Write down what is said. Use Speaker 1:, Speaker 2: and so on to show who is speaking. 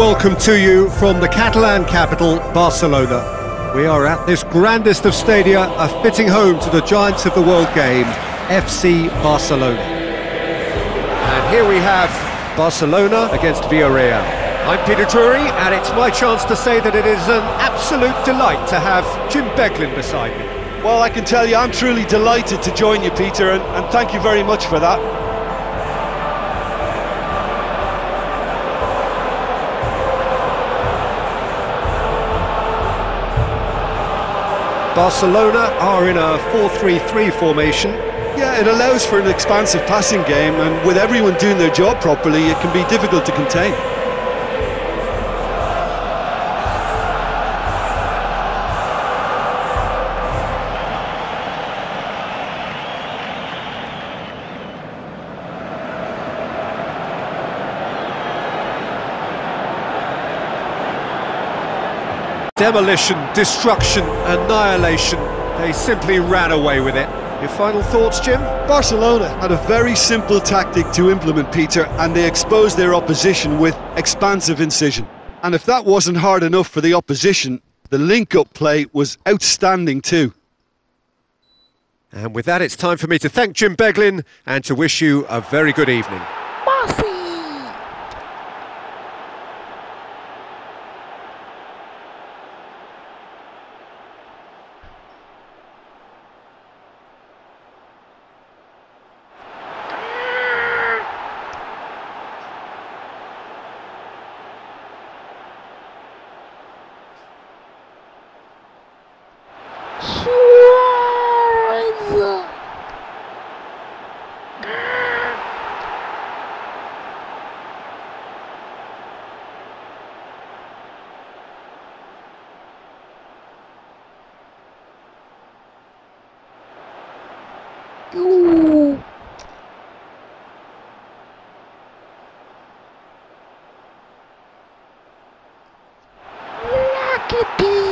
Speaker 1: Welcome to you from the Catalan capital, Barcelona. We are at this grandest of stadia, a fitting home to the giants of the world game, FC Barcelona. And here we have Barcelona against Villarreal. I'm Peter Drury, and it's my chance to say that it is an absolute delight to have Jim Beglin beside me.
Speaker 2: Well, I can tell you I'm truly delighted to join you, Peter, and, and thank you very much for that.
Speaker 1: Barcelona are in a 4-3-3 formation.
Speaker 2: Yeah, it allows for an expansive passing game, and with everyone doing their job properly, it can be difficult to contain.
Speaker 1: Demolition, destruction, annihilation. They simply ran away with it. Your final thoughts, Jim?
Speaker 2: Barcelona had a very simple tactic to implement, Peter, and they exposed their opposition with expansive incision. And if that wasn't hard enough for the opposition, the link-up play was outstanding too.
Speaker 1: And with that, it's time for me to thank Jim Beglin and to wish you a very good evening.
Speaker 3: Ooh. Look at this.